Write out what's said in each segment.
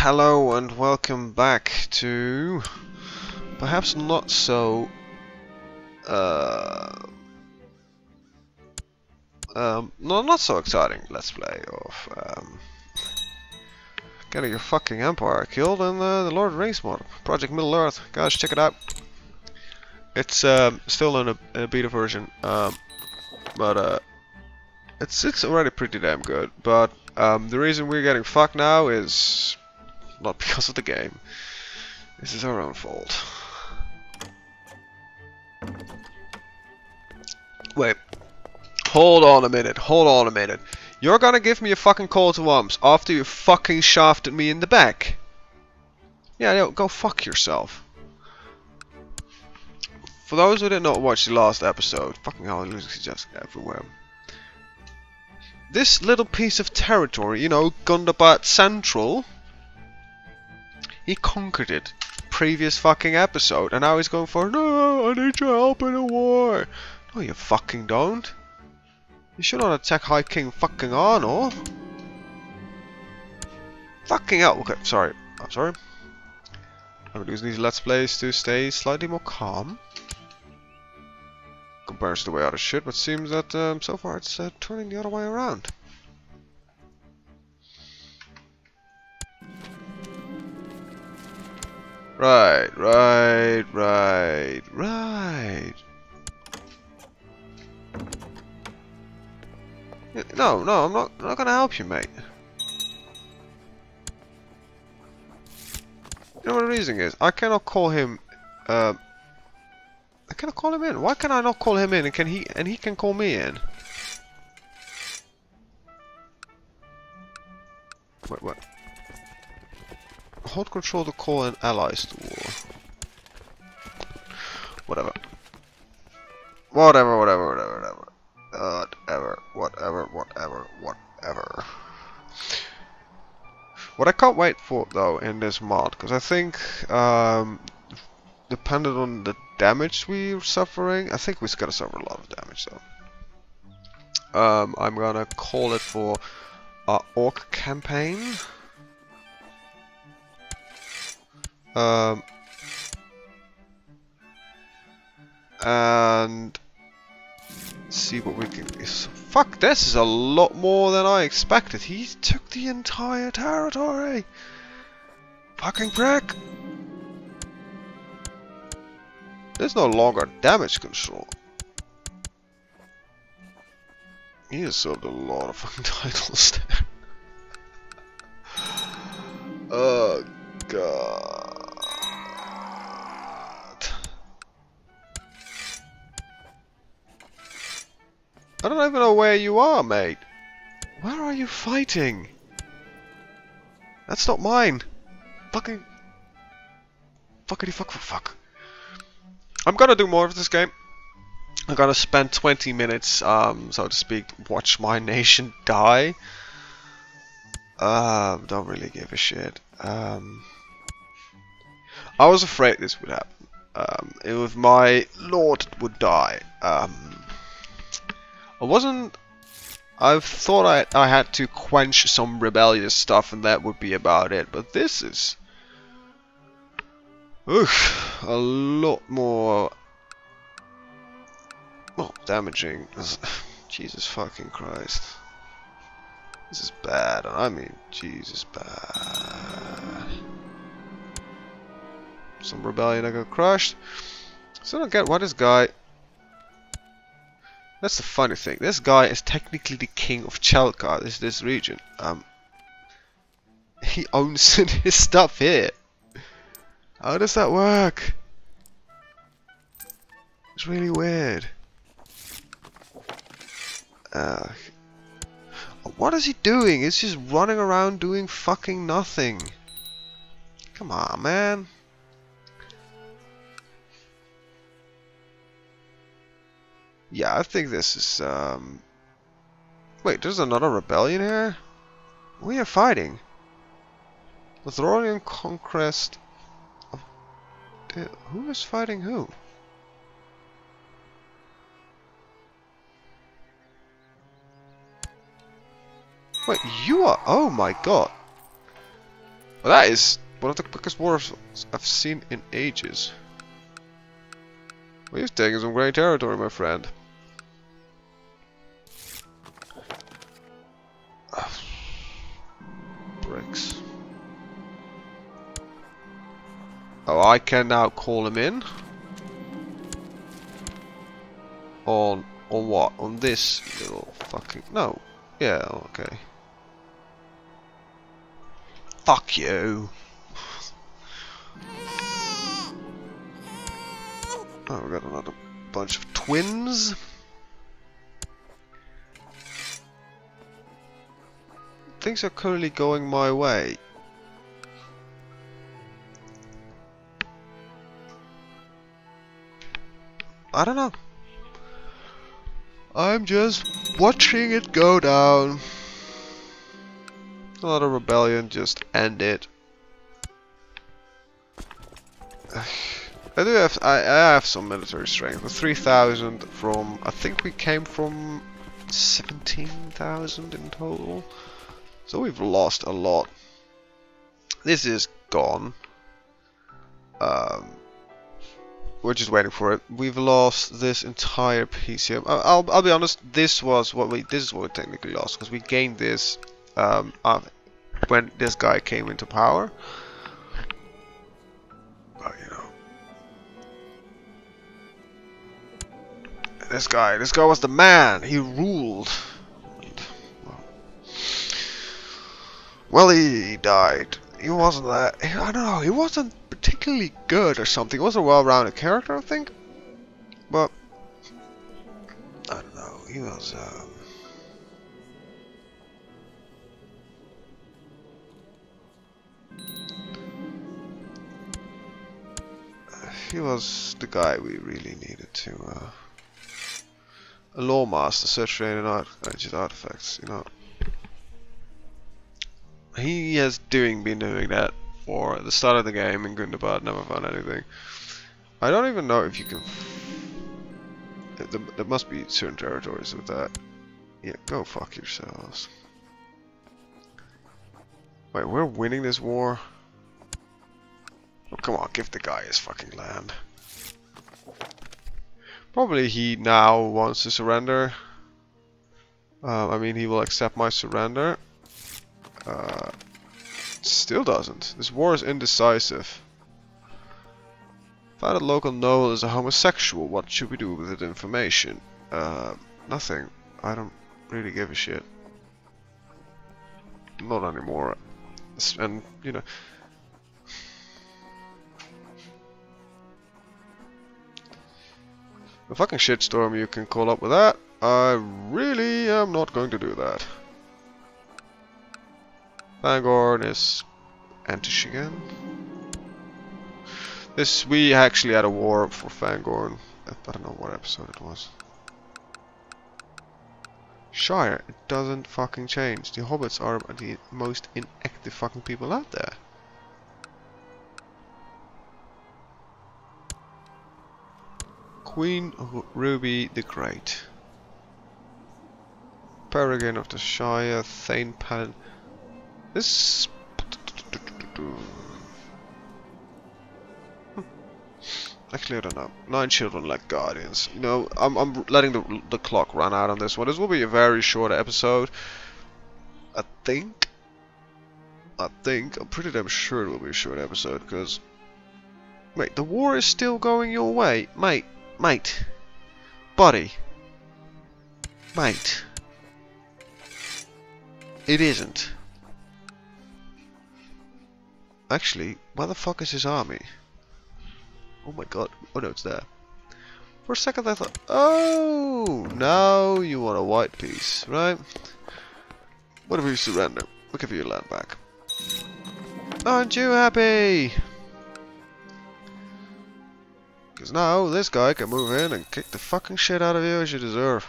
hello and welcome back to perhaps not so uh, um, no, not so exciting let's play of um, getting your fucking empire killed in uh, the Lord of the Rings mod, Project Middle Earth. Guys, check it out. It's um, still in a, in a beta version, um, but uh, it's it's already pretty damn good. But um, the reason we're getting fucked now is not because of the game. This is our own fault. Wait. Hold on a minute. Hold on a minute. You're gonna give me a fucking call to arms after you fucking shafted me in the back. Yeah, yo, go fuck yourself. For those who did not watch the last episode, fucking hell, it's just everywhere. This little piece of territory, you know, Gundabad Central, he conquered it previous fucking episode, and now he's going for, no, I need your help in a war. No, you fucking don't. You should not attack High King fucking Arnor. Fucking hell. Okay, sorry. I'm sorry. I'm using these Let's Plays to stay slightly more calm. Compares to the way other shit, but seems that um, so far it's uh, turning the other way around. Right, right, right, right. No, no, I'm not, not gonna help you, mate. You know what the reason is? I cannot call him, uh, I cannot call him in. Why can I not call him in and can he, and he can call me in? Wait, what? Hold control to call in allies to war. Whatever. Whatever, whatever, whatever, whatever. Whatever, whatever, whatever, whatever. What I can't wait for though in this mod, because I think, um, depending on the damage we're suffering, I think we're gonna suffer a lot of damage though. Um, I'm gonna call it for our orc campaign. Um, and see what we can. Fuck, this is a lot more than I expected. He took the entire territory. Fucking prick. There's no longer damage control. He has served a lot of fucking titles there. oh god. I don't even know where you are, mate. Where are you fighting? That's not mine. Fucking... Fuckity fuck for fuck. I'm gonna do more of this game. I'm gonna spend 20 minutes, um, so to speak, watch my nation die. Um, don't really give a shit. Um, I was afraid this would happen. Um, if my lord would die. Um, I wasn't... I thought I, I had to quench some rebellious stuff and that would be about it, but this is... Oof, a lot more... Well, damaging. Jesus fucking Christ. This is bad, I mean, Jesus bad. Some rebellion I got crushed. So I don't get why this guy that's the funny thing. This guy is technically the king of Chelka, this this region. Um, he owns his stuff here. How does that work? It's really weird. Uh, what is he doing? He's just running around doing fucking nothing. Come on, man. Yeah, I think this is, um... Wait, there's another rebellion here? We are fighting. The conquest of... Who is fighting who? Wait, you are... Oh my god. Well, that is one of the quickest wars I've seen in ages. Well, you've taken some great territory, my friend. Bricks. Oh, I can now call him in. On on what? On this little fucking no. Yeah, okay. Fuck you. Oh, we got another bunch of twins. Things are currently going my way. I don't know. I'm just watching it go down. A lot of rebellion, just end it. I do have I, I have some military strength. With 3,000 from I think we came from 17,000 in total. So we've lost a lot. This is gone. Um, we're just waiting for it. We've lost this entire piece here. I'll, I'll, be honest. This was what we. This is what we technically lost because we gained this um, when this guy came into power. This guy. This guy was the man. He ruled. Well, he died. He wasn't that. I don't know. He wasn't particularly good or something. He was a well-rounded character, I think. But I don't know. He was. Um, he was the guy we really needed to. Uh, a loremaster searching art, ancient artifacts, you know. He has doing been doing that for the start of the game in Gundabad, never found anything. I don't even know if you can... There must be certain territories with that. Yeah, go fuck yourselves. Wait, we're winning this war? Oh, come on, give the guy his fucking land. Probably he now wants to surrender. Uh, I mean, he will accept my surrender. Uh, still doesn't. This war is indecisive. Found a local noble is a homosexual. What should we do with that information? Uh, nothing. I don't really give a shit. Not anymore. And, you know... The fucking shitstorm you can call up with that. I really am not going to do that. Fangorn is Entish again. This we actually had a war for Fangorn. I don't know what episode it was. Shire, it doesn't fucking change. The hobbits are the most inactive fucking people out there. Queen Ruby the Great. Peregrine of the Shire, Thane Palin. This... Hmm. Actually, I don't know. Nine children like guardians. You know, I'm, I'm letting the, the clock run out on this one. This will be a very short episode. I think. I think. I'm pretty damn sure it will be a short episode, because... Wait, the war is still going your way? Mate, Mate. Buddy. Mate. It isn't. Actually, where the fuck is his army? Oh my god. Oh no, it's there. For a second I thought, oh, now you want a white peace, right? What if we surrender? We'll give you your land back. Aren't you happy? Because now this guy can move in and kick the fucking shit out of you as you deserve.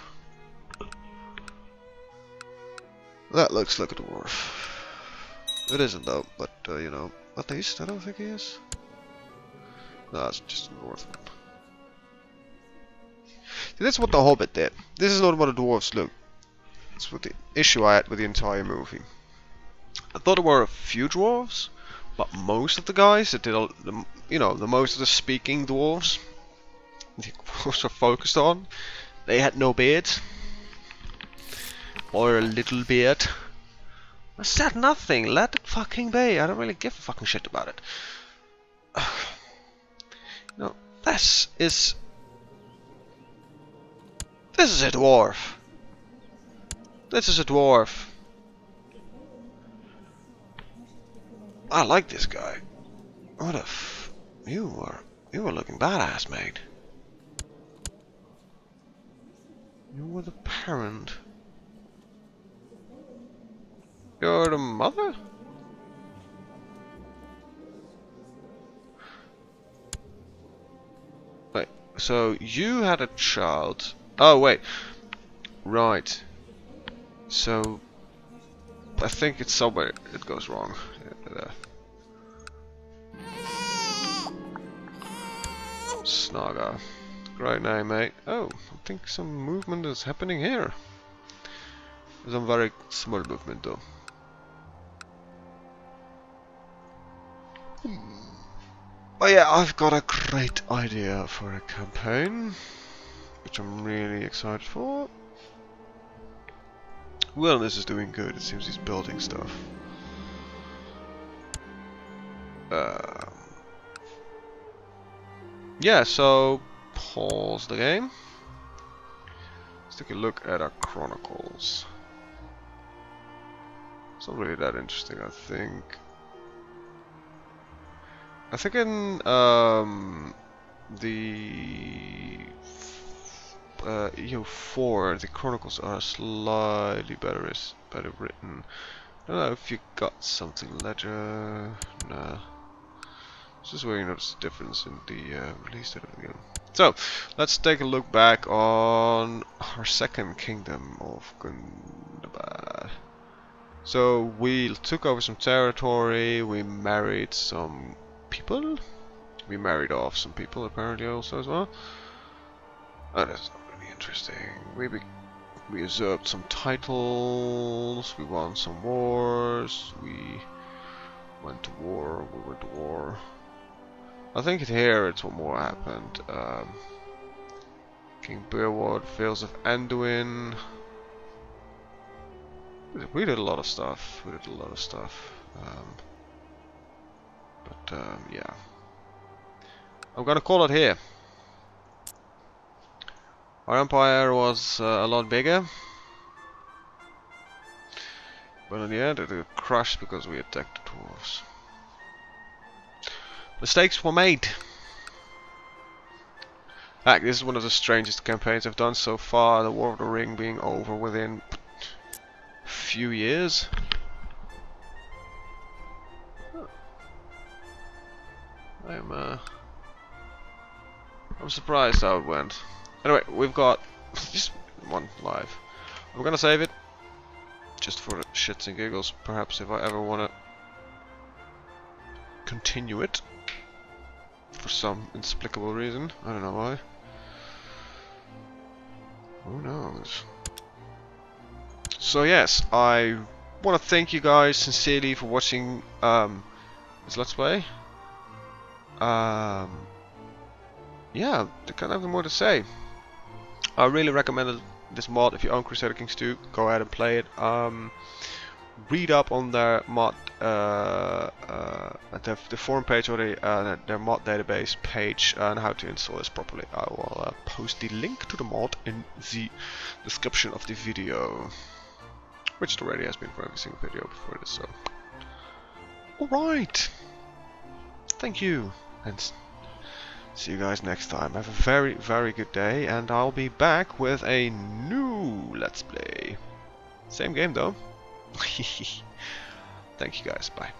That looks like a dwarf. It isn't though, but uh, you know, at least I don't think he is. No, it's just a Northman. See, that's what the Hobbit did. This is not what the dwarves look. That's what the issue I had with the entire movie. I thought there were a few dwarves, But most of the guys that did, all, the, you know, the most of the speaking dwarves, the dwarves are focused on, they had no beard. Or a little beard. I said nothing, let it fucking be, I don't really give a fucking shit about it. no, this is... This is a dwarf. This is a dwarf. I like this guy. What a f you were you were looking badass, mate. You were the parent. You're the mother? Wait, so you had a child. Oh wait. Right. So I think it's somewhere it goes wrong. Yeah, Snaga. Great name, mate. Oh, I think some movement is happening here. Some very small movement, though. Oh yeah, I've got a great idea for a campaign, which I'm really excited for. Wellness is doing good, it seems he's building stuff. Uh, yeah, so pause the game. Let's take a look at our chronicles. It's not really that interesting, I think. I think in um, the uh, EU4, the chronicles are slightly better, better written. I don't know if you got something ledger. Nah. This is where you notice the difference in the uh, release date of the game. So, let's take a look back on our second kingdom of Gundabad. So, we took over some territory, we married some people. We married off some people apparently also as well. Oh, that's not really interesting. We we usurped some titles, we won some wars, we went to war, we went to war. I think here it's what more happened. Um, King Beerward, Vales of Anduin. We did a lot of stuff. We did a lot of stuff. Um, but um, yeah. I'm gonna call it here. Our empire was uh, a lot bigger. But in the end it got crushed because we attacked the dwarves. Mistakes were made. Heck, this is one of the strangest campaigns I've done so far. The War of the Ring being over within a few years. I'm uh, I'm surprised how it went. Anyway, we've got just one live. I'm gonna save it just for shits and giggles. Perhaps if I ever wanna continue it for some inexplicable reason. I don't know why. Who knows? So yes, I want to thank you guys sincerely for watching um, this Let's Play. Um, yeah, I can't have more to say. I really recommend this mod if you own Crusader Kings 2. Go ahead and play it. Um, read up on their mod, uh, uh, the, the forum page or the, uh, their mod database page and how to install this properly. I will uh, post the link to the mod in the description of the video, which already has been for every single video before this. So, all right, thank you, and see you guys next time. Have a very, very good day, and I'll be back with a new Let's Play. Same game though. Thank you guys. Bye.